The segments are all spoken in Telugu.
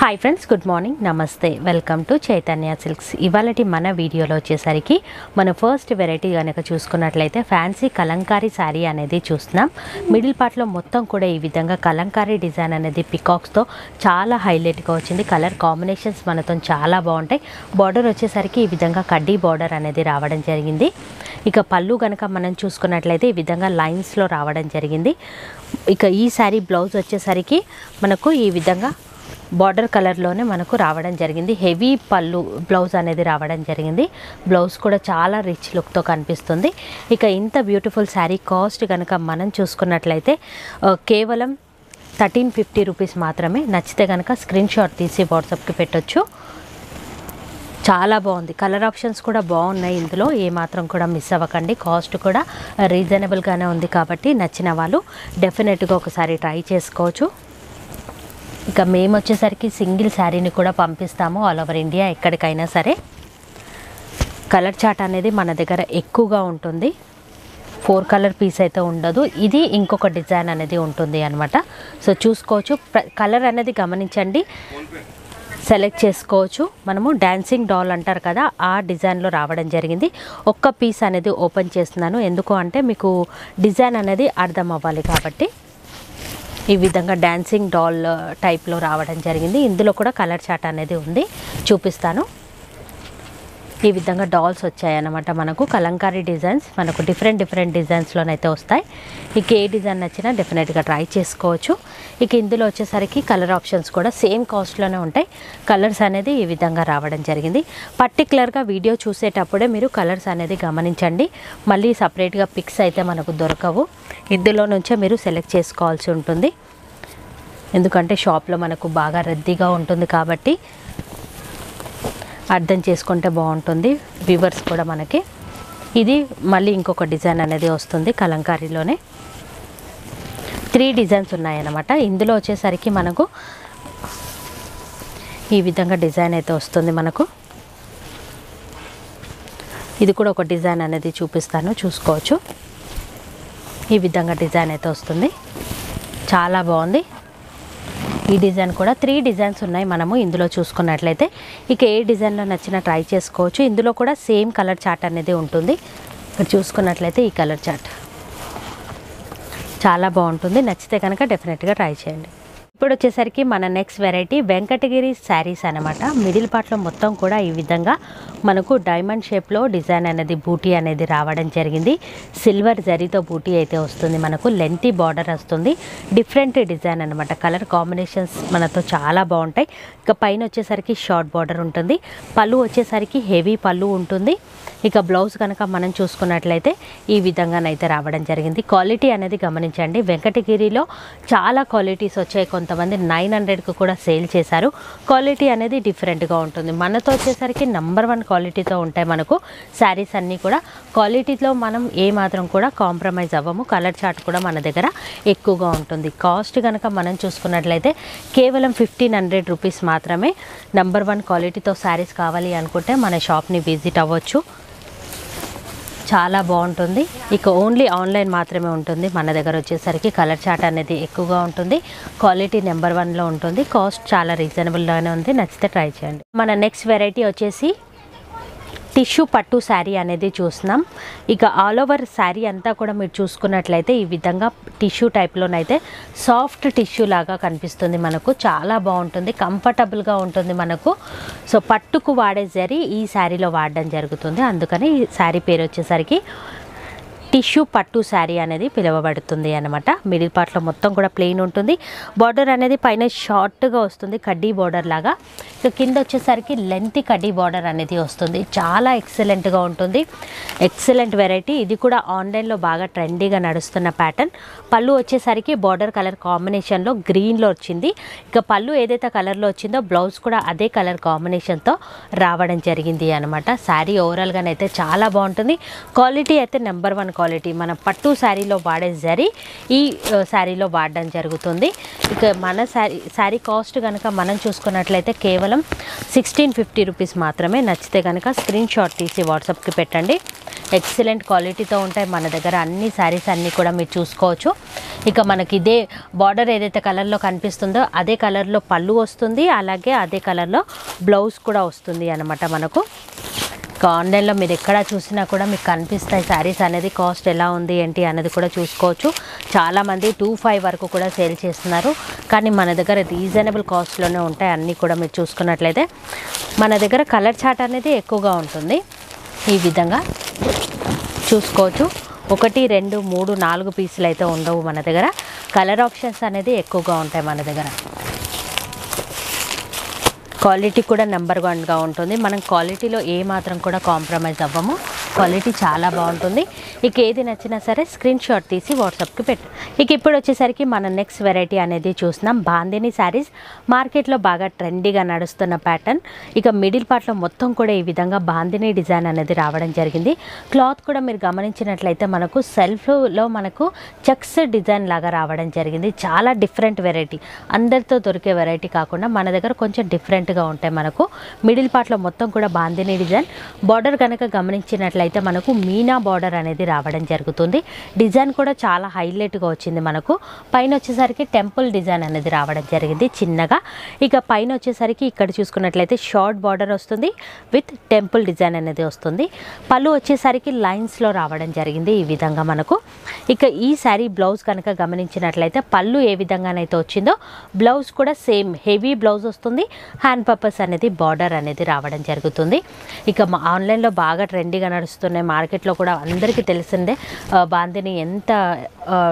హాయ్ ఫ్రెండ్స్ గుడ్ మార్నింగ్ నమస్తే వెల్కమ్ టు చైతన్య సిల్క్స్ ఇవాళటి మన వీడియోలో వచ్చేసరికి మన ఫస్ట్ వెరైటీ కనుక చూసుకున్నట్లయితే ఫ్యాన్సీ కలంకారీ శారీ అనేది చూస్తున్నాం. మిడిల్ పార్ట్లో మొత్తం కూడా ఈ విధంగా కలంకారీ డిజైన్ అనేది పికాక్స్తో చాలా హైలైట్గా వచ్చింది. కలర్ కాంబినేషన్స్ మనతో చాలా బాగుంటాయి. బార్డర్ వచ్చేసరికి ఈ విధంగా కడ్డీ బార్డర్ అనేది రావడం జరిగింది. ఇక పళ్ళు కనుక మనం చూసుకున్నట్లయితే ఈ విధంగా లైన్స్లో రావడం జరిగింది. ఇక ఈ శారీ బ్లౌజ్ వచ్చేసరికి మనకు ఈ విధంగా బార్డర్ కలర్లోనే మనకు రావడం జరిగింది. హెవీ పళ్ళు బ్లౌజ్ అనేది రావడం జరిగింది. బ్లౌజ్ కూడా చాలా రిచ్ లుక్తో కనిపిస్తుంది. ఇక ఇంత బ్యూటిఫుల్ శారీ కాస్ట్ కనుక మనం చూసుకున్నట్లయితే కేవలం థర్టీన్ ఫిఫ్టీ రూపీస్ మాత్రమే. నచ్చితే కనుక స్క్రీన్ షాట్ తీసి వాట్సాప్కి పెట్టొచ్చు. చాలా బాగుంది. కలర్ ఆప్షన్స్ కూడా బాగున్నాయి ఇందులో. ఏమాత్రం కూడా మిస్ అవ్వకండి. కాస్ట్ కూడా రీజనబుల్గానే ఉంది కాబట్టి నచ్చిన వాళ్ళు డెఫినెట్గా ఒకసారి ట్రై చేసుకోవచ్చు. ఇక మేము వచ్చేసరికి సింగిల్ శారీని కూడా పంపిస్తాము ఆల్ ఓవర్ ఇండియా ఎక్కడికైనా సరే. కలర్ చాట్ అనేది మన దగ్గర ఎక్కువగా ఉంటుంది. ఫోర్ కలర్ పీస్ అయితే ఉండదు. ఇది ఇంకొక డిజైన్ అనేది ఉంటుంది అనమాట సో చూసుకోవచ్చు. కలర్ అనేది గమనించండి. సెలెక్ట్ చేసుకోవచ్చు. మనము డ్యాన్సింగ్ డాల్ అంటారు కదా ఆ డిజైన్లో రావడం జరిగింది. ఒక్క పీస్ అనేది ఓపెన్ చేస్తున్నాను. ఎందుకు అంటే మీకు డిజైన్ అనేది అర్థం అవ్వాలి కాబట్టి. ఈ విధంగా డ్యాన్సింగ్ డాల్ టైప్లో రావడం జరిగింది. ఇందులో కూడా కలర్ చాట్ అనేది ఉంది. చూపిస్తాను. ఈ విధంగా డాల్స్ వచ్చాయన్నమాట మనకు. కలంకారీ డిజైన్స్ మనకు డిఫరెంట్ డిఫరెంట్ డిజైన్స్లోనైతే వస్తాయి. ఇక ఏ డిజైన్ నచ్చినా డెఫినెట్గా ట్రై చేసుకోవచ్చు. ఇక ఇందులో వచ్చేసరికి కలర్ ఆప్షన్స్ కూడా సేమ్ కాస్ట్లోనే ఉంటాయి. కలర్స్ అనేది ఈ విధంగా రావడం జరిగింది. పర్టికులర్గా వీడియో చూసేటప్పుడే మీరు కలర్స్ అనేది గమనించండి. మళ్ళీ సపరేట్గా పిక్స్ అయితే మనకు దొరకవు. ఇందులో నుంచే మీరు సెలెక్ట్ చేసుకోవాల్సి ఉంటుంది. ఎందుకంటే షాప్లో మనకు బాగా రద్దీగా ఉంటుంది కాబట్టి అర్థం చేసుకుంటే బాగుంటుంది. వ్యూవర్స్ కూడా మనకి. ఇది మళ్ళీ ఇంకొక డిజైన్ అనేది వస్తుంది కలంకారీలోనే. త్రీ డిజైన్స్ ఉన్నాయన్నమాట. ఇందులో వచ్చేసరికి మనకు ఈ విధంగా డిజైన్ అయితే వస్తుంది మనకు. ఇది కూడా ఒక డిజైన్ అనేది చూపిస్తాను. చూసుకోవచ్చు. ఈ విధంగా డిజైన్ అయితే వస్తుంది. చాలా బాగుంది. ఈ డిజైన్ కూడా త్రీ డిజైన్స్ ఉన్నాయి మనము ఇందులో చూసుకున్నట్లయితే. ఇక ఏ డిజైన్లో నచ్చినా ట్రై చేసుకోవచ్చు. ఇందులో కూడా సేమ్ కలర్ చాట్ అనేది ఉంటుంది. ఇక్కడ చూసుకున్నట్లయితే ఈ కలర్ చాట్ చాలా బాగుంటుంది. నచ్చితే కనుక డెఫినెట్గా ట్రై చేయండి. ఇప్పుడు వచ్చేసరికి మన నెక్స్ట్ వెరైటీ వెంకటగిరి శారీస్ అనమాట మిడిల్ పార్ట్లో మొత్తం కూడా ఈ విధంగా మనకు డైమండ్ షేప్లో డిజైన్ అనేది బూటీ అనేది రావడం జరిగింది. సిల్వర్ జరీతో బూటీ అయితే వస్తుంది మనకు. లెంతీ బార్డర్ వస్తుంది. డిఫరెంట్ డిజైన్ అనమాట కలర్ కాంబినేషన్స్ మనతో చాలా బాగుంటాయి. ఇక పైన వచ్చేసరికి షార్ట్ బార్డర్ ఉంటుంది. పళ్ళు వచ్చేసరికి హెవీ పళ్ళు ఉంటుంది. ఇక బ్లౌజ్ కనుక మనం చూసుకున్నట్లయితే ఈ విధంగానైతే రావడం జరిగింది. క్వాలిటీ అనేది గమనించండి. వెంకటగిరిలో చాలా క్వాలిటీస్ వచ్చాయి కొంతమంది నైన్ హండ్రెడ్కి కూడా సేల్ చేశారు. క్వాలిటీ అనేది డిఫరెంట్గా ఉంటుంది. మనతో వచ్చేసరికి నంబర్ వన్ క్వాలిటీతో ఉంటాయి మనకు. శారీస్ అన్నీ కూడా క్వాలిటీలో మనం ఏ మాత్రం కూడా కాంప్రమైజ్ అవ్వము. కలర్ చార్ట్ కూడా మన దగ్గర ఎక్కువగా ఉంటుంది. కాస్ట్ కనుక మనం చూసుకున్నట్లయితే కేవలం ఫిఫ్టీన్ హండ్రెడ్ రూపీస్ మాత్రమే నంబర్ వన్ క్వాలిటీతో శారీస్ కావాలి అనుకుంటే మన షాప్ని విజిట్ అవ్వచ్చు. చాలా బాగుంటుంది. ఇక ఓన్లీ ఆన్లైన్ మాత్రమే ఉంటుంది. మన దగ్గర వచ్చేసరికి కలర్ చార్ట్ అనేది ఎక్కువగా ఉంటుంది. క్వాలిటీ నెంబర్ వన్లో ఉంటుంది. కాస్ట్ చాలా రీజనబుల్గానే ఉంది. నచ్చితే ట్రై చేయండి. మన నెక్స్ట్ వెరైటీ వచ్చేసి టిష్యూ పట్టు శారీ అనేది చూస్తున్నాం. ఇక ఆల్ ఓవర్ శారీ అంతా కూడా మీరు చూసుకున్నట్లయితే ఈ విధంగా టిష్యూ టైప్లోనైతే సాఫ్ట్ టిష్యూ లాగా కనిపిస్తుంది మనకు. చాలా బాగుంటుంది కంఫర్టబుల్గా ఉంటుంది మనకు. సో పట్టుకు వాడే జరి ఈ శారీలో వాడడం జరుగుతుంది. అందుకని ఈ శారీ పేరు వచ్చేసరికి టిష్యూ పట్టు శారీ అనేది పిలువబడుతుంది అనమాట మిడిల్ పార్ట్లో మొత్తం కూడా ప్లెయిన్ ఉంటుంది. బార్డర్ అనేది పైన షార్ట్గా వస్తుంది కడ్డీ బార్డర్ లాగా. ఇక కింద వచ్చేసరికి లెంత్ కడ్డీ బార్డర్ అనేది వస్తుంది. చాలా ఎక్సలెంట్గా ఉంటుంది. Excellent variety. ఇది కూడా ఆన్లైన్లో బాగా ట్రెండీగా నడుస్తున్న ప్యాటర్న్. పళ్ళు వచ్చేసరికి బార్డర్ కలర్ కాంబినేషన్లో గ్రీన్లో వచ్చింది. ఇక పళ్ళు ఏదైతే కలర్లో వచ్చిందో బ్లౌజ్ కూడా అదే కలర్ కాంబినేషన్తో రావడం జరిగింది అనమాట శారీ ఓవరాల్గానైతే చాలా బాగుంటుంది. క్వాలిటీ అయితే నెంబర్ వన్ క్వాలిటీ మన పట్టు శారీలో వాడే జరీ ఈ శారీలో వాడడం జరుగుతుంది. ఇక మన శారీ శారీ కాస్ట్ కనుక మనం చూసుకున్నట్లయితే కేవలం సిక్స్టీన్ ఫిఫ్టీ రూపీస్ మాత్రమే. నచ్చితే కనుక స్క్రీన్ షాట్ తీసి వాట్సాప్కి పెట్టండి. ఎక్సలెంట్ క్వాలిటీతో ఉంటాయి మన దగ్గర అన్ని శారీస్ అన్నీ కూడా మీరు చూసుకోవచ్చు. ఇక మనకి ఇదే బార్డర్ ఏదైతే కలర్లో కనిపిస్తుందో అదే కలర్లో పళ్ళు వస్తుంది. అలాగే అదే కలర్లో బ్లౌజ్ కూడా వస్తుంది అనమాట మనకు. ఆన్లైన్లో మీరు ఎక్కడ చూసినా కూడా మీకు కనిపిస్తాయి శారీస్ అనేది కాస్ట్ ఎలా ఉంది ఏంటి అనేది కూడా చూసుకోవచ్చు. చాలామంది టూ ఫైవ్ వరకు కూడా సేల్ చేస్తున్నారు. కానీ మన దగ్గర రీజనబుల్ కాస్ట్లోనే ఉంటాయి అన్నీ కూడా మీరు చూసుకున్నట్లయితే. మన దగ్గర కలర్ చాట్ అనేది ఎక్కువగా ఉంటుంది. ఈ విధంగా చూసుకోవచ్చు. ఒకటి రెండు మూడు నాలుగు పీసులు అయితే ఉండవు మన దగ్గర. కలర్ ఆప్షన్స్ అనేది ఎక్కువగా ఉంటాయి మన దగ్గర. క్వాలిటీ కూడా నెంబర్ వన్గా ఉంటుంది. మనం క్వాలిటీలో ఏ మాత్రం కూడా కాంప్రమైజ్ అవ్వము. క్వాలిటీ చాలా బాగుంటుంది. ఇక ఏది నచ్చినా సరే స్క్రీన్ షాట్ తీసి వాట్సాప్కి పెట్టు. ఇక ఇప్పుడు వచ్చేసరికి మన నెక్స్ట్ వెరైటీ అనేది చూస్తున్నాం. బాందిని శారీస్. మార్కెట్లో బాగా ట్రెండీగా నడుస్తున్న ప్యాటర్న్. ఇక మిడిల్ పార్ట్లో మొత్తం కూడా ఈ విధంగా బాందిని డిజైన్ అనేది రావడం జరిగింది. క్లాత్ కూడా మీరు గమనించినట్లయితే మనకు సెల్ఫ్లో మనకు చెక్స్ డిజైన్ లాగా రావడం జరిగింది. చాలా డిఫరెంట్ వెరైటీ. అందరితో దొరికే వెరైటీ కాకుండా మన దగ్గర కొంచెం డిఫరెంట్గా ఉంటాయి మనకు. మిడిల్ పార్ట్లో మొత్తం కూడా బాందిని డిజైన్. బార్డర్ కనుక గమనించినట్లయితే మనకు మీనా బార్డర్ అనేది రావడం జరుగుతుంది. డిజైన్ కూడా చాలా హైలైట్గా వచ్చింది మనకు. పైన వచ్చేసరికి టెంపుల్ డిజైన్ అనేది రావడం జరిగింది చిన్నగా. ఇక పైన వచ్చేసరికి ఇక్కడ చూసుకున్నట్లయితే షార్ట్ బార్డర్ వస్తుంది విత్ టెంపుల్ డిజైన్ అనేది వస్తుంది. పళ్ళు వచ్చేసరికి లైన్స్లో రావడం జరిగింది ఈ విధంగా మనకు. ఇక ఈ శారీ బ్లౌజ్ కనుక గమనించినట్లయితే పళ్ళు ఏ విధంగానైతే వచ్చిందో బ్లౌజ్ కూడా సేమ్ హెవీ బ్లౌజ్ వస్తుంది. హ్యాండ్ పర్పస్ అనేది బార్డర్ అనేది రావడం జరుగుతుంది. ఇక మా ఆన్లైన్లో బాగా ట్రెండీగా నడుస్తున్నాయి మార్కెట్లో కూడా అందరికీ తెలిసిందే బాందిని ఎంత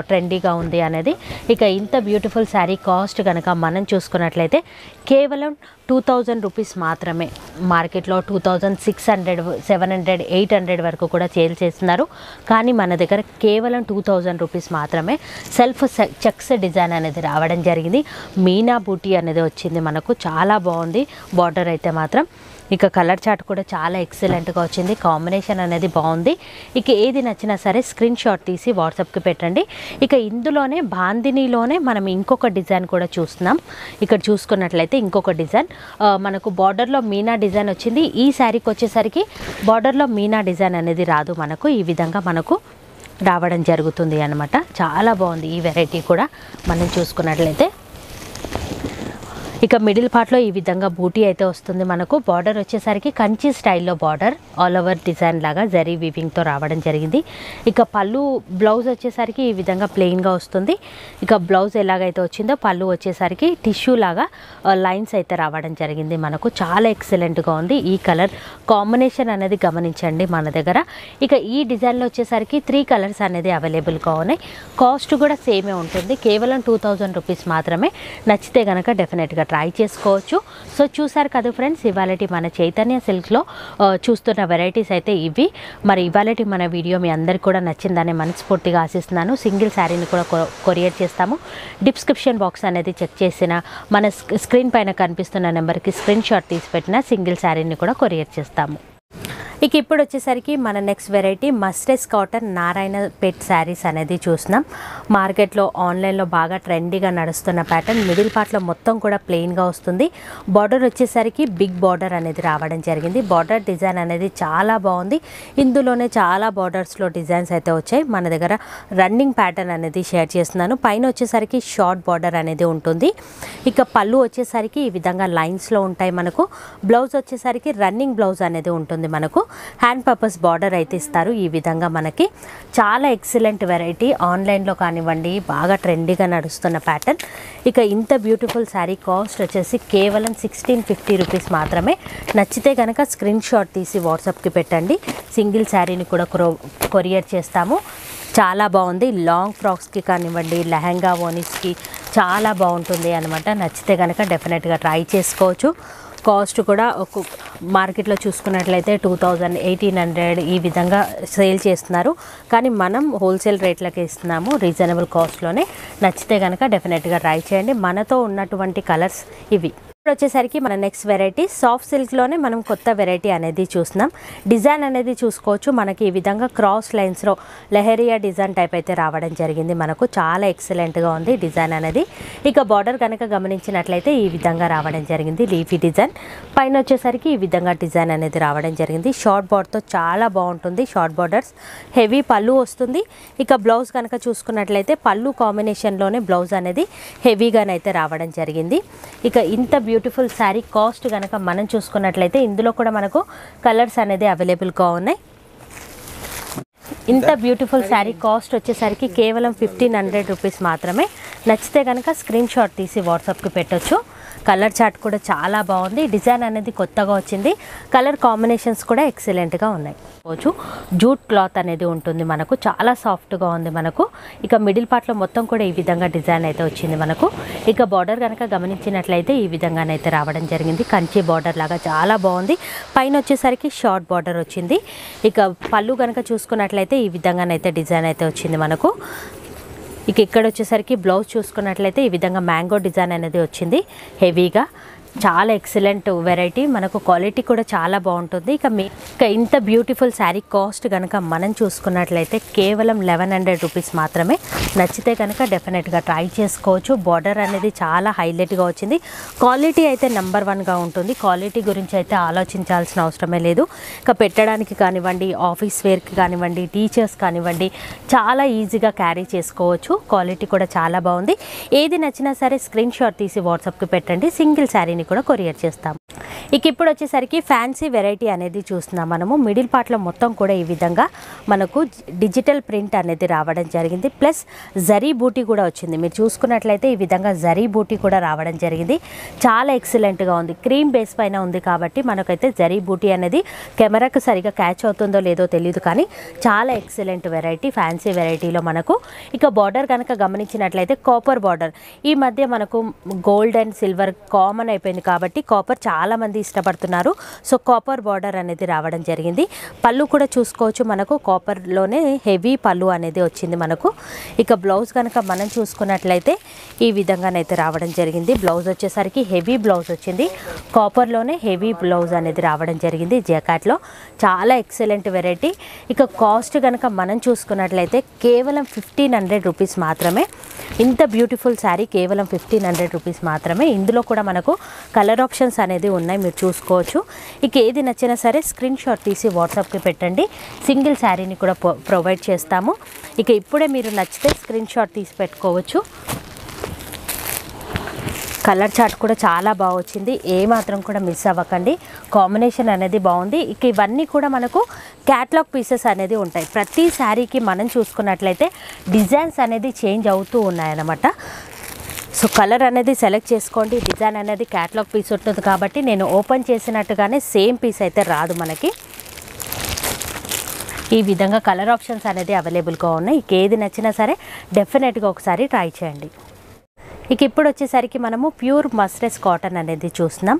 ట్రెండీగా ఉంది అనేది. ఇక ఇంత బ్యూటిఫుల్ శారీ కాస్ట్ కనుక మనం చూసుకున్నట్లయితే కేవలం టూ థౌజండ్ రూపీస్ మాత్రమే. మార్కెట్లో two thousand six hundred seven hundred eight hundred వరకు కూడా సేల్ చేస్తున్నారు. కానీ మన దగ్గర కేవలం టూ థౌజండ్ రూపీస్ మాత్రమే సెల్ఫ్ చెక్స్ డిజైన్ అనేది రావడం జరిగింది. మీనా బూటీ అనేది వచ్చింది మనకు. చాలా బాగుంది. బార్డర్ అయితే మాత్రం ఇక కలర్ చార్ట్ కూడా చాలా ఎక్సలెంట్గా వచ్చింది. కాంబినేషన్ అనేది బాగుంది. ఇక ఏది నచ్చినా సరే స్క్రీన్ షాట్ తీసి వాట్సాప్కి పెట్టండి. ఇక ఇందులోనే బాందినీలోనే మనం ఇంకొక డిజైన్ కూడా చూస్తున్నాం. ఇక్కడ చూసుకున్నట్లయితే ఇంకొక డిజైన్. మనకు బార్డర్లో మీనా డిజైన్ వచ్చింది. ఈ శారీకి వచ్చేసరికి బార్డర్లో మీనా డిజైన్ అనేది రాదు మనకు. ఈ విధంగా మనకు రావడం జరుగుతుంది అనమాట చాలా బాగుంది ఈ వెరైటీ కూడా. మనం చూసుకున్నట్లయితే. ఇక మిడిల్ పార్ట్లో ఈ విధంగా బూటీ అయితే వస్తుంది మనకు. బార్డర్ వచ్చేసరికి కంచి స్టైల్లో బార్డర్ ఆల్ ఓవర్ డిజైన్ లాగా జరీ వీవింగ్తో రావడం జరిగింది. ఇక పళ్ళు బ్లౌజ్ వచ్చేసరికి ఈ విధంగా ప్లెయిన్గా వస్తుంది. ఇక బ్లౌజ్ ఎలాగైతే వచ్చిందో పళ్ళు వచ్చేసరికి టిష్యూ లాగా లైన్స్ అయితే రావడం జరిగింది మనకు. చాలా ఎక్సలెంట్గా ఉంది. ఈ కలర్ కాంబినేషన్ అనేది గమనించండి మన దగ్గర. ఇక ఈ డిజైన్లో వచ్చేసరికి త్రీ కలర్స్ అనేది అవైలబుల్గా ఉన్నాయి. కాస్ట్ కూడా సేమే ఉంటుంది. కేవలం టూ థౌజండ్ రూపీస్ మాత్రమే. నచ్చితే కనుక డెఫినెట్గా ట్రై చేసుకోవచ్చు. సో చూసారు కదా ఫ్రెండ్స్ ఇవాళటి మన చైతన్య సిల్క్లో చూస్తున్న వెరైటీస్ అయితే ఇవి. మరి ఇవాళటి మన వీడియో మీ అందరికి కూడా నచ్చిందని మనస్ఫూర్తిగా ఆశిస్తున్నాను. సింగిల్ శారీని కూడా కొ- కొరియర్ చేస్తాము. డిస్క్రిప్షన్ బాక్స్ అనేది చెక్ చేసిన మన స్క్రీన్ పైన కనిపిస్తున్న నెంబర్కి స్క్రీన్ షాట్ తీసి పెట్టిన సింగిల్ శారీని కూడా కొరియర్ చేస్తాము. ఇక ఇప్పుడు వచ్చేసరికి మన నెక్స్ట్ వెరైటీ మస్టెస్ కాటన్ నారాయణ పెట్ శారీస్ అనేది చూసినాం మార్కెట్లో ఆన్లైన్లో బాగా ట్రెండీగా నడుస్తున్న ప్యాటర్న్ మిడిల్ పార్ట్లో మొత్తం కూడా ప్లెయిన్గా వస్తుంది. బార్డర్ వచ్చేసరికి బిగ్ బార్డర్ అనేది రావడం జరిగింది. బార్డర్ డిజైన్ అనేది చాలా బాగుంది. ఇందులోనే చాలా బార్డర్స్లో డిజైన్స్ అయితే వచ్చాయి. మన దగ్గర రన్నింగ్ ప్యాటర్న్ అనేది షేర్ చేస్తున్నాను. పైన వచ్చేసరికి షార్ట్ బార్డర్ అనేది ఉంటుంది. ఇక పళ్ళు వచ్చేసరికి ఈ విధంగా లైన్స్లో ఉంటాయి మనకు. బ్లౌజ్ వచ్చేసరికి రన్నింగ్ బ్లౌజ్ అనేది ఉంటుంది మనకు. హ్యాండ్ పర్పస్ బార్డర్ అయితే ఇస్తారు. ఈ విధంగా మనకి చాలా ఎక్సలెంట్ వెరైటీ ఆన్లైన్లో కానివ్వండి బాగా ట్రెండీగా నడుస్తున్న ప్యాటర్న్ ఇక ఇంత బ్యూటిఫుల్ శారీ కాస్ట్ వచ్చేసి కేవలం సిక్స్టీన్ ఫిఫ్టీ రూపీస్ మాత్రమే. నచ్చితే కనుక స్క్రీన్ షాట్ తీసి వాట్సాప్కి పెట్టండి. సింగిల్ శారీని కూడా కొరియర్ చేస్తాము. చాలా బాగుంది. లాంగ్ ఫ్రాక్స్కి కానివ్వండి లెహంగా ఓనిస్కి చాలా బాగుంటుంది అనమాట నచ్చితే కనుక డెఫినెట్గా ట్రై చేసుకోవచ్చు. కాస్ట్ కూడా ఒక మార్కెట్లో చూసుకున్నట్లయితే టూ థౌజండ్ ఎయిటీన్ హండ్రెడ్ ఈ విధంగా సేల్ చేస్తున్నారు. కానీ మనం హోల్సేల్ రేట్లకి ఇస్తున్నాము రీజనబుల్ కాస్ట్లోనే. నచ్చితే కనుక డెఫినెట్గా ట్రై చేయండి. మనతో ఉన్నటువంటి కలర్స్ ఇవి. వచ్చేసరికి మన నెక్స్ట్ వెరైటీ సాఫ్ట్ సిల్క్లోనే మనం కొత్త వెరైటీ అనేది చూస్తున్నాం. డిజైన్ అనేది చూసుకోవచ్చు. మనకి ఈ విధంగా క్రాస్ లైన్స్లో లెహరియా డిజైన్ టైప్ అయితే రావడం జరిగింది. మనకు చాలా ఎక్సలెంట్గా ఉంది డిజైన్ అనేది. ఇక బార్డర్ కనుక గమనించినట్లయితే ఈ విధంగా రావడం జరిగింది లీఫీ డిజైన్ పైన వచ్చేసరికి ఈ విధంగా డిజైన్ అనేది రావడం జరిగింది. షార్ట్ బార్డర్తో చాలా బాగుంటుంది. షార్ట్ బార్డర్స్ హెవీ పళ్ళు వస్తుంది. ఇక బ్లౌజ్ కనుక చూసుకున్నట్లయితే పళ్ళు కాంబినేషన్లోనే బ్లౌజ్ అనేది హెవీగానైతే రావడం జరిగింది. ఇక ఇంత బ్యూటిఫుల్ శారీ కాస్ట్ కనుక మనం చూసుకున్నట్లయితే ఇందులో కూడా మనకు కలర్స్ అనేది అవైలబుల్గా ఉన్నాయి. ఇంత బ్యూటిఫుల్ శారీ కాస్ట్ వచ్చేసరికి కేవలం ఫిఫ్టీన్ హండ్రెడ్ రూపీస్ మాత్రమే. నచ్చితే కనుక స్క్రీన్ షాట్ తీసి వాట్సాప్కి పెట్టొచ్చు. కలర్ చార్ట్ కూడా చాలా బాగుంది. డిజైన్ అనేది కొత్తగా వచ్చింది. కలర్ కాంబినేషన్స్ కూడా ఎక్సలెంట్గా ఉన్నాయి. రోజు జూట్ క్లాత్ అనేది ఉంటుంది మనకు. చాలా సాఫ్ట్గా ఉంది మనకు. ఇక మిడిల్ పార్ట్లో మొత్తం కూడా ఈ విధంగా డిజైన్ అయితే వచ్చింది మనకు. ఇక బార్డర్ కనుక గమనించినట్లయితే ఈ విధంగానైతే రావడం జరిగింది. కంచి బార్డర్ లాగా చాలా బాగుంది. పైన వచ్చేసరికి షార్ట్ బార్డర్ వచ్చింది. ఇక పళ్ళు కనుక చూసుకున్నట్లయితే ఈ విధంగానైతే డిజైన్ అయితే వచ్చింది మనకు. ఇక ఇక్కడ వచ్చేసరికి బ్లౌజ్ చూసుకున్నట్లయితే ఈ విధంగా మ్యాంగో డిజైన్ అనేది వచ్చింది. హెవీగా. చాలా ఎక్సలెంట్ వెరైటీ. మనకు క్వాలిటీ కూడా చాలా బాగుంటుంది. ఇక మీ ఇక ఇంత బ్యూటిఫుల్ శారీ కాస్ట్ కనుక మనం చూసుకున్నట్లయితే కేవలం లెవెన్ హండ్రెడ్ రూపీస్ మాత్రమే. నచ్చితే కనుక డెఫినెట్గా ట్రై చేసుకోవచ్చు. బార్డర్ అనేది చాలా హైలైట్గా వచ్చింది. క్వాలిటీ అయితే నెంబర్ వన్గా ఉంటుంది. క్వాలిటీ గురించి అయితే ఆలోచించాల్సిన అవసరమే లేదు. ఇక పెట్టడానికి కానివ్వండి ఆఫీస్ వేర్కి కానివ్వండి టీచర్స్ కానివ్వండి చాలా ఈజీగా క్యారీ చేసుకోవచ్చు. క్వాలిటీ కూడా చాలా బాగుంది. ఏది నచ్చినా సరే స్క్రీన్ షాట్ తీసి వాట్సాప్కి పెట్టండి. సింగిల్ శారీని కూడా కొరియర్ చేస్తాం ఇక ఇప్పుడు వచ్చేసరికి ఫ్యాన్సీ వెరైటీ అనేది చూస్తున్నాం మనము. మిడిల్ పార్ట్లో మొత్తం కూడా ఈ విధంగా మనకు డిజిటల్ ప్రింట్ అనేది రావడం జరిగింది. ప్లస్ జరీ బూటీ కూడా వచ్చింది. మీరు చూసుకున్నట్లయితే ఈ విధంగా జరీ బూటీ కూడా రావడం జరిగింది. చాలా ఎక్సలెంట్గా ఉంది. క్రీమ్ బేస్ పైన ఉంది కాబట్టి మనకైతే జరీ బూటీ అనేది కెమెరాకు సరిగా క్యాచ్ అవుతుందో లేదో తెలియదు కానీ చాలా ఎక్సలెంట్ వెరైటీ ఫ్యాన్సీ వెరైటీలో మనకు. ఇక బార్డర్ కనుక గమనించినట్లయితే కాపర్ బార్డర్. ఈ మధ్య మనకు గోల్డ్ అండ్ సిల్వర్ కామన్ అయిపోయింది కాబట్టి కాపర్ చాలా మంది ఇష్టపడుతున్నారు. సో కాపర్ బార్డర్ అనేది రావడం జరిగింది. పళ్ళు కూడా చూసుకోవచ్చు మనకు. కాపర్లోనే హెవీ పళ్ళు అనేది వచ్చింది మనకు. ఇక బ్లౌజ్ కనుక మనం చూసుకున్నట్లయితే ఈ విధంగానైతే రావడం జరిగింది. బ్లౌజ్ వచ్చేసరికి హెవీ బ్లౌజ్ వచ్చింది. కాపర్లోనే హెవీ బ్లౌజ్ అనేది రావడం జరిగింది జకాట్లో చాలా ఎక్సలెంట్ వెరైటీ. ఇక కాస్ట్ కనుక మనం చూసుకున్నట్లయితే కేవలం ఫిఫ్టీన్ హండ్రెడ్ రూపీస్ మాత్రమే. ఇంత బ్యూటిఫుల్ శారీ కేవలం ఫిఫ్టీన్ హండ్రెడ్ రూపీస్ మాత్రమే. ఇందులో కూడా మనకు కలర్ ఆప్షన్స్ అనేది ఉన్నాయి. మీరు చూసుకోవచ్చు. ఇక ఏది నచ్చినా సరే స్క్రీన్ షాట్ తీసి వాట్సాప్కి పెట్టండి. సింగిల్ శారీని కూడా ప్రొ- ప్రొవైడ్ చేస్తాము. ఇక ఇప్పుడే మీరు నచ్చితే స్క్రీన్ షాట్ తీసి పెట్టుకోవచ్చు. కలర్ చార్ట్ కూడా చాలా బాగా వచ్చింది. ఏ మాత్రం కూడా మిస్ అవ్వకండి. కాంబినేషన్ అనేది బాగుంది. ఇక ఇవన్నీ కూడా మనకు క్యాట్లాగ్ పీసెస్ అనేది ఉంటాయి. ప్రతి శారీకి మనం చూసుకున్నట్లయితే డిజైన్స్ అనేది చేంజ్ అవుతూ ఉన్నాయన్నమాట. సో కలర్ అనేది సెలెక్ట్ చేసుకోండి డిజైన్ అనేది క్యాట్లాగ్ పీస్ ఉంటుంది కాబట్టి నేను ఓపెన్ చేసినట్టుగానే సేమ్ పీస్ అయితే రాదు మనకి. ఈ విధంగా కలర్ ఆప్షన్స్ అనేది అవైలబుల్గా ఉన్నాయి. ఇంకేది ఏది నచ్చినా సరే డెఫినెట్గా ఒకసారి ట్రై చేయండి. ఇక ఇప్పుడు వచ్చేసరికి మనము ప్యూర్ మస్టెస్ కాటన్ అనేది చూస్తున్నాం.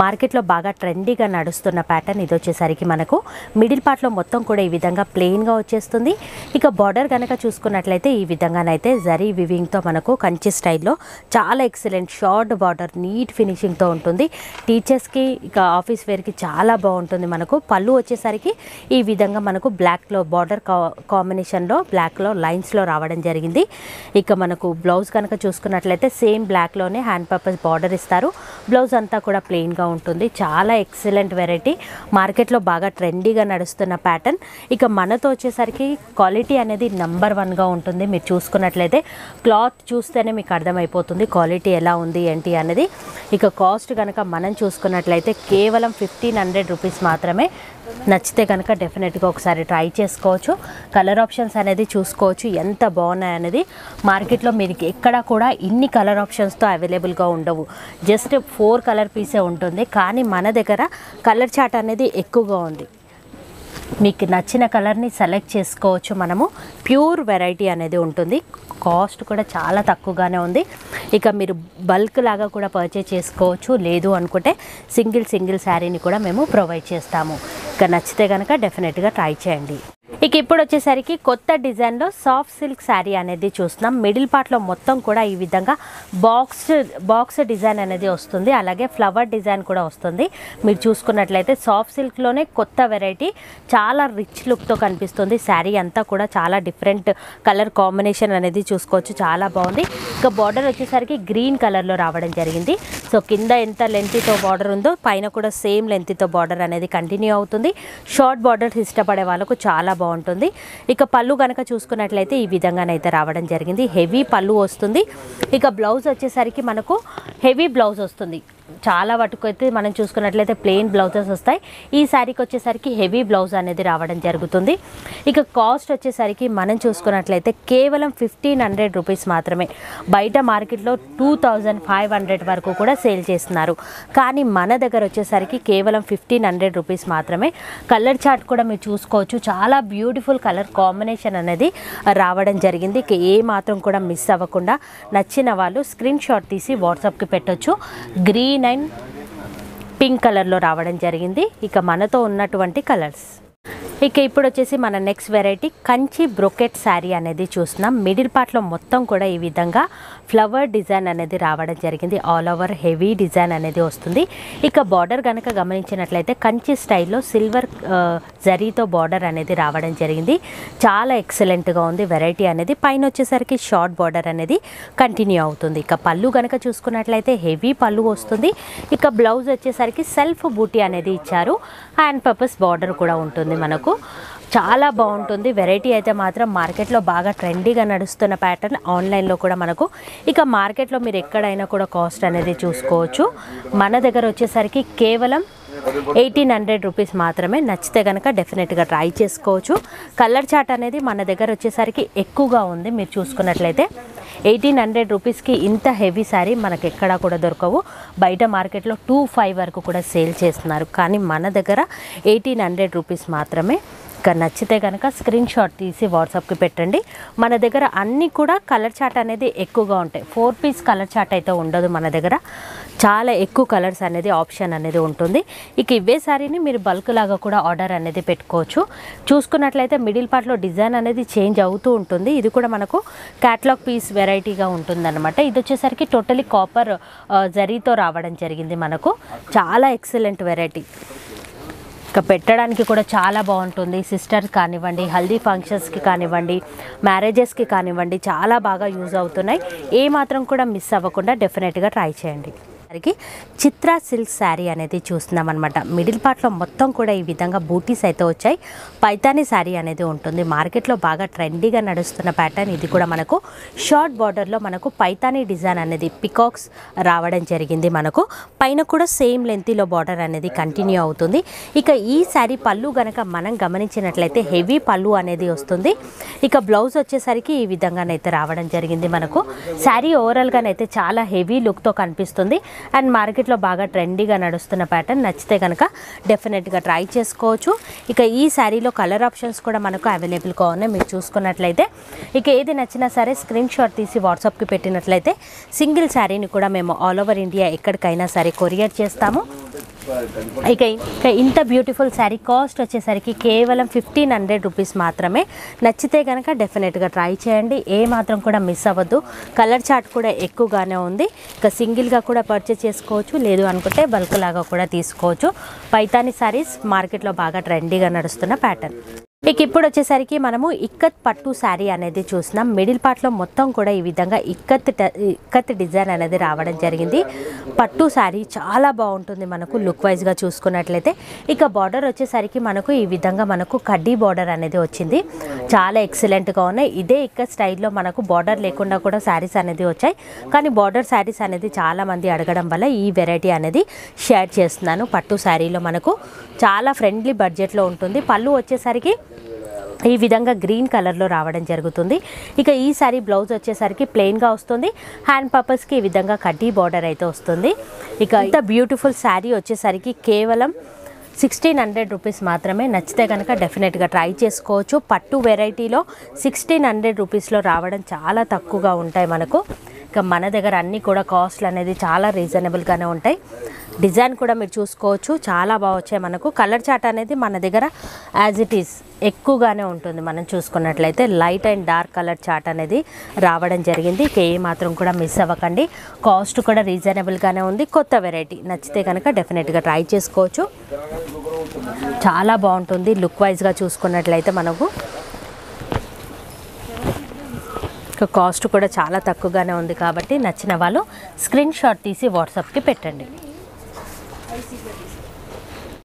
మార్కెట్లో బాగా ట్రెండీగా నడుస్తున్న ప్యాటర్న్ ఇది వచ్చేసరికి మనకు మిడిల్ పార్ట్లో మొత్తం కూడా ఈ విధంగా ప్లెయిన్గా వచ్చేస్తుంది. ఇక బార్డర్ కనుక చూసుకున్నట్లయితే ఈ విధంగానైతే జరీ వివింగ్తో మనకు కంచి స్టైల్లో చాలా ఎక్సలెంట్ షార్ట్ బార్డర్ నీట్ ఫినిషింగ్తో ఉంటుంది. టీచర్స్కి ఇక ఆఫీస్ వేర్కి చాలా బాగుంటుంది మనకు. పళ్ళు వచ్చేసరికి ఈ విధంగా మనకు బ్లాక్లో బార్డర్ కాంబినేషన్లో బ్లాక్లో లైన్స్లో రావడం జరిగింది. ఇక మనకు బ్లౌజ్ కనుక చూసుకున్నట్లయితే సేమ్ బ్లాక్లోనే హ్యాండ్ పర్పస్ బార్డర్ ఇస్తారు. బ్లౌజ్ అంతా కూడా ప్లెయిన్గా ఉంటుంది. చాలా ఎక్సలెంట్ వెరైటీ మార్కెట్లో బాగా ట్రెండీగా నడుస్తున్న ప్యాటర్న్ ఇక మనతో వచ్చేసరికి క్వాలిటీ అనేది నెంబర్ వన్గా ఉంటుంది. మీరు చూసుకున్నట్లయితే క్లాత్ చూస్తేనే మీకు అర్థమైపోతుంది క్వాలిటీ ఎలా ఉంది ఏంటి అనేది. ఇక కాస్ట్ కనుక మనం చూసుకున్నట్లయితే కేవలం ఫిఫ్టీన్ హండ్రెడ్ రూపీస్ మాత్రమే నచ్చితే కనుక డెఫినెట్గా ఒకసారి ట్రై చేసుకోవచ్చు. కలర్ ఆప్షన్స్ అనేది చూసుకోవచ్చు. ఎంత బాగున్నాయి అనేది మార్కెట్లో మీరు ఎక్కడ కూడా ఇన్ని కలర్ ఆప్షన్స్తో అవైలబుల్గా ఉండవు. జస్ట్ ఫోర్ కలర్ పీసే ఉంటుంది. కానీ మన దగ్గర కలర్ చార్ట్ అనేది ఎక్కువగా ఉంది. మీకు నచ్చిన కలర్ని సెలెక్ట్ చేసుకోవచ్చు మనము. ప్యూర్ వెరైటీ అనేది ఉంటుంది. కాస్ట్ కూడా చాలా తక్కువగానే ఉంది. ఇక మీరు బల్క్ లాగా కూడా పర్చేజ్ చేసుకోవచ్చు. లేదు అనుకుంటే సింగిల్ సింగిల్ శారీని కూడా మేము ప్రొవైడ్ చేస్తాము. ఇక నచ్చితే కనుక డెఫినెట్గా ట్రై చేయండి. ఇక ఇప్పుడు వచ్చేసరికి కొత్త డిజైన్లో సాఫ్ట్ సిల్క్ శారీ అనేది చూస్తున్నాం. మిడిల్ పార్ట్లో మొత్తం కూడా ఈ విధంగా బాక్స్ బాక్స్ డిజైన్ అనేది వస్తుంది. అలాగే ఫ్లవర్ డిజైన్ కూడా వస్తుంది. మీరు చూసుకున్నట్లయితే సాఫ్ట్ సిల్క్లోనే కొత్త వెరైటీ చాలా రిచ్ లుక్తో కనిపిస్తుంది. శారీ అంతా కూడా చాలా డిఫరెంట్ కలర్ కాంబినేషన్ అనేది చూసుకోవచ్చు. చాలా బాగుంది. ఇక బార్డర్ వచ్చేసరికి గ్రీన్ కలర్లో రావడం జరిగింది. సో కింద ఎంత లెంత్తో బార్డర్ ఉందో పైన కూడా సేమ్ లెంత్తో బార్డర్ అనేది కంటిన్యూ అవుతుంది. షార్ట్ బార్డర్స్ ఇష్టపడే వాళ్ళకు చాలా బాగుంటుంది. ఇక పళ్ళు కనుక చూసుకున్నట్లయితే ఈ విధంగానైతే రావడం జరిగింది. హెవీ పళ్ళు వస్తుంది. ఇక బ్లౌజ్ వచ్చేసరికి మనకు హెవీ బ్లౌజ్ వస్తుంది. చాలా వాటికి అయితే మనం చూసుకున్నట్లయితే ప్లెయిన్ బ్లౌజెస్ వస్తాయి. ఈ శారీకి వచ్చేసరికి హెవీ బ్లౌజ్ అనేది రావడం జరుగుతుంది. ఇక కాస్ట్ వచ్చేసరికి మనం చూసుకున్నట్లయితే కేవలం ఫిఫ్టీన్ హండ్రెడ్ రూపీస్ మాత్రమే. బయట మార్కెట్లో టూ థౌజండ్ ఫైవ్ హండ్రెడ్ వరకు కూడా సేల్ చేస్తున్నారు. కానీ మన దగ్గర వచ్చేసరికి కేవలం ఫిఫ్టీన్ హండ్రెడ్ రూపీస్ మాత్రమే. కలర్ చార్ట్ కూడా మీరు చూసుకోవచ్చు. చాలా బ్యూటిఫుల్ కలర్ కాంబినేషన్ అనేది రావడం జరిగింది. ఇక ఏ మాత్రం కూడా మిస్ అవ్వకుండా నచ్చిన వాళ్ళు స్క్రీన్ షాట్ తీసి వాట్సాప్కి పెట్టొచ్చు. గ్రీన్ నైన్ పింక్ కలర్లో రావడం జరిగింది. ఇక మనతో ఉన్నటువంటి కలర్స్. ఇక ఇప్పుడు వచ్చేసి మన next variety Kanchi brocade sari అనేది చూస్తున్నాం. మిడిల్ పార్ట్లో మొత్తం కూడా ఈ విధంగా ఫ్లవర్ డిజైన్ అనేది రావడం జరిగింది. ఆల్ ఓవర్ హెవీ డిజైన్ అనేది వస్తుంది. ఇక బార్డర్ కనుక గమనించినట్లయితే కంచి స్టైల్లో సిల్వర్ జరీతో బార్డర్ అనేది రావడం జరిగింది. చాలా ఎక్సలెంట్గా ఉంది. వెరైటీ అనేది పైన వచ్చేసరికి షార్ట్ బార్డర్ అనేది కంటిన్యూ అవుతుంది. ఇక పళ్ళు కనుక చూసుకున్నట్లయితే హెవీ పళ్ళు వస్తుంది. ఇక బ్లౌజ్ వచ్చేసరికి సెల్ఫ్ బూటీ అనేది ఇచ్చారు. హ్యాండ్ పర్పస్ బార్డర్ కూడా ఉంటుంది మనకు. చాలా బాగుంటుంది. వెరైటీ అయితే మాత్రం మార్కెట్లో బాగా ట్రెండీగా నడుస్తున్న ప్యాటర్న్ ఆన్లైన్లో కూడా మనకు. ఇక మార్కెట్లో మీరు ఎక్కడైనా కూడా కాస్ట్ అనేది చూసుకోవచ్చు. మన దగ్గర వచ్చేసరికి కేవలం ఎయిటీన్ హండ్రెడ్ రూపీస్ మాత్రమే. నచ్చితే కనుక డెఫినెట్గా ట్రై చేసుకోవచ్చు. కలర్ చాట్ అనేది మన దగ్గర వచ్చేసరికి ఎక్కువగా ఉంది. మీరు చూసుకున్నట్లయితే ఎయిటీన్ హండ్రెడ్ రూపీస్కి ఇంత హెవీ శారీ మనకు ఎక్కడా కూడా దొరకవు. బయట మార్కెట్లో టూ ఫైవ్ వరకు కూడా సేల్ చేస్తున్నారు. కానీ మన దగ్గర ఎయిటీన్ హండ్రెడ్ రూపీస్ మాత్రమే నచ్చితే కనుక స్క్రీన్ షాట్ తీసి వాట్సాప్కి పెట్టండి. మన దగ్గర అన్నీ కూడా కలర్ చాట్ అనేది ఎక్కువగా ఉంటాయి. ఫోర్ పీస్ కలర్ చాట్ అయితే ఉండదు మన దగ్గర. చాలా ఎక్కువ కలర్స్ అనేది ఆప్షన్ అనేది ఉంటుంది. ఇక ఇవే శారీని మీరు బల్క్ లాగా కూడా ఆర్డర్ అనేది పెట్టుకోవచ్చు. చూసుకున్నట్లయితే మిడిల్ పార్ట్లో డిజైన్ అనేది చేంజ్ అవుతూ ఉంటుంది. ఇది కూడా మనకు క్యాట్లాగ్ పీస్ వెరైటీగా ఉంటుందన్నమాట. ఇది వచ్చేసరికి టోటలీ కాపర్ జరీతో రావడం జరిగింది మనకు. చాలా ఎక్సలెంట్ వెరైటీ. ఇక పెట్టడానికి కూడా చాలా బాగుంటుంది. సిస్టర్స్ కానివ్వండి హల్దీ ఫంక్షన్స్కి కానివ్వండి మ్యారేజెస్కి కానివ్వండి చాలా బాగా యూజ్ అవుతున్నాయి. ఏ మాత్రం కూడా మిస్ అవ్వకుండా డెఫినెట్గా ట్రై చేయండి. సరికి చిత్రా సిల్క్ శారీ అనేది చూస్తున్నాం అనమాట మిడిల్ పార్ట్లో మొత్తం కూడా ఈ విధంగా బూటీస్ అయితే వచ్చాయి. పైతాని శారీ అనేది ఉంటుంది. మార్కెట్లో బాగా ట్రెండీగా నడుస్తున్న ప్యాటర్న్ ఇది కూడా మనకు. షార్ట్ బార్డర్లో మనకు పైతాని డిజైన్ అనేది పికాక్స్ రావడం జరిగింది మనకు. పైన కూడా సేమ్ లెంతీలో బార్డర్ అనేది కంటిన్యూ అవుతుంది. ఇక ఈ శారీ పళ్ళు గనక మనం గమనించినట్లయితే హెవీ పళ్ళు అనేది వస్తుంది. ఇక బ్లౌజ్ వచ్చేసరికి ఈ విధంగానైతే రావడం జరిగింది మనకు. శారీ ఓవరాల్గానైతే చాలా హెవీ లుక్తో కనిపిస్తుంది. అండ్ మార్కెట్లో బాగా ట్రెండీగా నడుస్తున్న ప్యాటర్న్ నచ్చితే కనుక డెఫినెట్గా ట్రై చేసుకోవచ్చు. ఇక ఈ శారీలో కలర్ ఆప్షన్స్ కూడా మనకు అవైలబుల్గా ఉన్నాయి. మీరు చూసుకున్నట్లయితే ఇక ఏది నచ్చినా సరే స్క్రీన్ షాట్ తీసి వాట్సాప్కి పెట్టినట్లయితే సింగిల్ శారీని కూడా మేము ఆల్ ఓవర్ ఇండియా ఎక్కడికైనా సరే కొరియర్ చేస్తాము. ఇక ఇక ఇంత బ్యూటిఫుల్ శారీ కాస్ట్ వచ్చేసరికి కేవలం ఫిఫ్టీన్ హండ్రెడ్ రూపీస్ మాత్రమే. నచ్చితే కనుక డెఫినెట్గా ట్రై చేయండి. ఏ మాత్రం కూడా మిస్ అవ్వద్దు. కలర్ చార్ట్ కూడా ఎక్కువగానే ఉంది. ఇక సింగిల్గా కూడా పర్చేస్ చేసుకోవచ్చు. లేదు అనుకుంటే బల్క్ లాగా కూడా తీసుకోవచ్చు. పైతాని శారీస్ మార్కెట్లో బాగా ట్రెండీగా నడుస్తున్న ప్యాటర్న్ ఇక ఇప్పుడు వచ్చేసరికి మనము ఇక్కత్ పట్టు శారీ అనేది చూసినాం మిడిల్ పార్ట్లో మొత్తం కూడా ఈ విధంగా ఇక్కత్ ట- ఇక్కత్ డిజైన్ అనేది రావడం జరిగింది. పట్టు శారీ చాలా బాగుంటుంది మనకు లుక్ వైజ్గా చూసుకున్నట్లయితే. ఇక బార్డర్ వచ్చేసరికి మనకు ఈ విధంగా మనకు కడ్డీ బార్డర్ అనేది వచ్చింది. చాలా ఎక్సలెంట్గా ఉన్నాయి. ఇదే ఇక్కత్ స్టైల్లో మనకు బార్డర్ లేకుండా కూడా శారీస్ అనేది వచ్చాయి. కానీ బార్డర్ శారీస్ అనేది చాలామంది అడగడం వల్ల ఈ వెరైటీ అనేది షేర్ చేస్తున్నాను. పట్టు శారీలో మనకు చాలా ఫ్రెండ్లీ బడ్జెట్లో ఉంటుంది. పళ్ళు వచ్చేసరికి ఈ విధంగా గ్రీన్ కలర్లో రావడం జరుగుతుంది. ఇక ఈ సారీ బ్లౌజ్ వచ్చేసరికి ప్లెయిన్గా వస్తుంది. హ్యాండ్ పర్పస్కి ఈ విధంగా కడ్డీ బార్డర్ అయితే వస్తుంది. ఇక ఇంత బ్యూటిఫుల్ శారీ వచ్చేసరికి కేవలం సిక్స్టీన్ హండ్రెడ్ రూపీస్ మాత్రమే. నచ్చితే కనుక డెఫినెట్గా ట్రై చేసుకోవచ్చు. పట్టు వెరైటీలో సిక్స్టీన్ హండ్రెడ్ రూపీస్లో రావడం చాలా తక్కువగా ఉంటాయి మనకు. ఇక మన దగ్గర అన్నీ కూడా కాస్ట్లు అనేది చాలా రీజనబుల్గానే ఉంటాయి. డిజైన్ కూడా మీరు చూసుకోవచ్చు. చాలా బాగా వచ్చాయి మనకు. కలర్ చాట్ అనేది మన దగ్గర యాజ్ ఇట్ ఈస్ ఎక్కువగానే ఉంటుంది మనం చూసుకున్నట్లయితే. Light and dark colour chart అనేది రావడం జరిగింది. ఇక ఏ మాత్రం కూడా మిస్ అవ్వకండి. కాస్ట్ కూడా రీజనబుల్గానే ఉంది. కొత్త వెరైటీ నచ్చితే కనుక డెఫినెట్గా ట్రై చేసుకోవచ్చు. చాలా బాగుంటుంది. లుక్ వైజ్గా చూసుకున్నట్లయితే మనకు. కాస్ట్ కూడా చాలా తక్కువగానే ఉంది కాబట్టి నచ్చిన వాళ్ళు స్క్రీన్ షాట్ తీసి వాట్సాప్కి పెట్టండి. Aí sim,